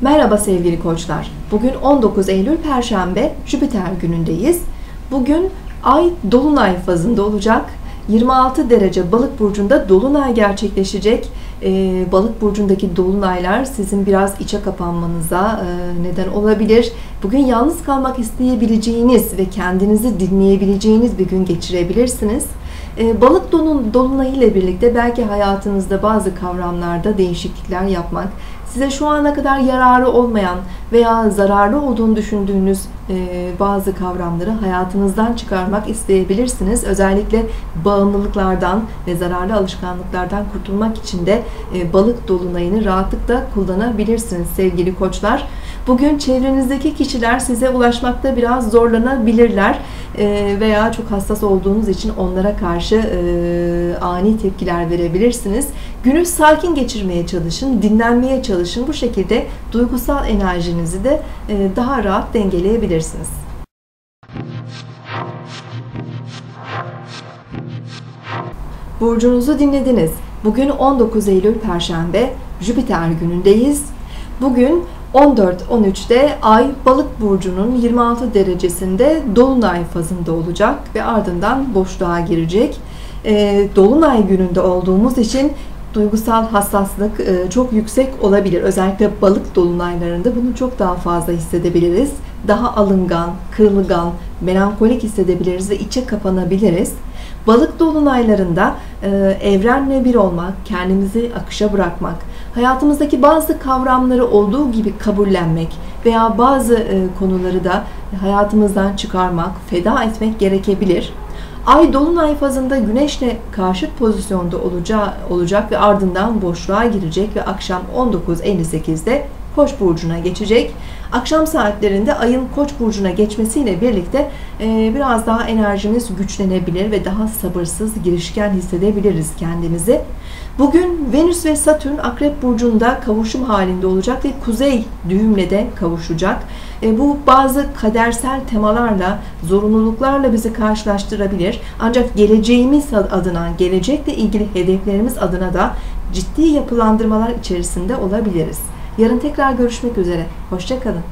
Merhaba sevgili koçlar. Bugün 19 Eylül Perşembe Jüpiter günündeyiz. Bugün Ay Dolunay fazında olacak. 26 derece Balık burcunda dolunay gerçekleşecek. Ee, balık burcundaki dolunaylar sizin biraz içe kapanmanıza e, neden olabilir. Bugün yalnız kalmak isteyebileceğiniz ve kendinizi dinleyebileceğiniz bir gün geçirebilirsiniz. Ee, balık dolunayı ile birlikte belki hayatınızda bazı kavramlarda değişiklikler yapmak, size şu ana kadar yararı olmayan veya zararlı olduğunu düşündüğünüz e, bazı kavramları hayatınızdan çıkarmak isteyebilirsiniz. Özellikle bağımlılıklardan ve zararlı alışkanlıklardan kurtulmak için de e, balık dolunayını rahatlıkla kullanabilirsiniz sevgili koçlar. Bugün çevrenizdeki kişiler size ulaşmakta biraz zorlanabilirler e, veya çok hassas olduğunuz için onlara karşı ani tepkiler verebilirsiniz. Günü sakin geçirmeye çalışın, dinlenmeye çalışın. Bu şekilde duygusal enerjinizi de daha rahat dengeleyebilirsiniz. Burcunuzu dinlediniz. Bugün 19 Eylül Perşembe, Jüpiter günündeyiz. Bugün 14-13'te Ay Balık burcunun 26 derecesinde Dolunay fazında olacak ve ardından boşluğa girecek. Dolunay gününde olduğumuz için duygusal hassaslık e, çok yüksek olabilir. Özellikle balık dolunaylarında bunu çok daha fazla hissedebiliriz. Daha alıngan, kırılgan, melankolik hissedebiliriz ve içe kapanabiliriz. Balık dolunaylarında e, evrenle bir olmak, kendimizi akışa bırakmak, hayatımızdaki bazı kavramları olduğu gibi kabullenmek veya bazı e, konuları da hayatımızdan çıkarmak, feda etmek gerekebilir. Ay dolunay fazında güneşle karşıt pozisyonda olacağı, olacak ve ardından boşluğa girecek ve akşam 19.58'de Koç burcuna geçecek. Akşam saatlerinde ayın Koç burcuna geçmesiyle birlikte e, biraz daha enerjimiz güçlenebilir ve daha sabırsız, girişken hissedebiliriz kendimizi. Bugün Venüs ve Satürn Akrep burcunda kavuşum halinde olacak ve kuzey düğümle de kavuşacak. E, bu bazı kadersel temalarla, zorunluluklarla bizi karşılaştırabilir. Ancak geleceğimiz adına, gelecekle ilgili hedeflerimiz adına da ciddi yapılandırmalar içerisinde olabiliriz. Yarın tekrar görüşmek üzere. Hoşçakalın.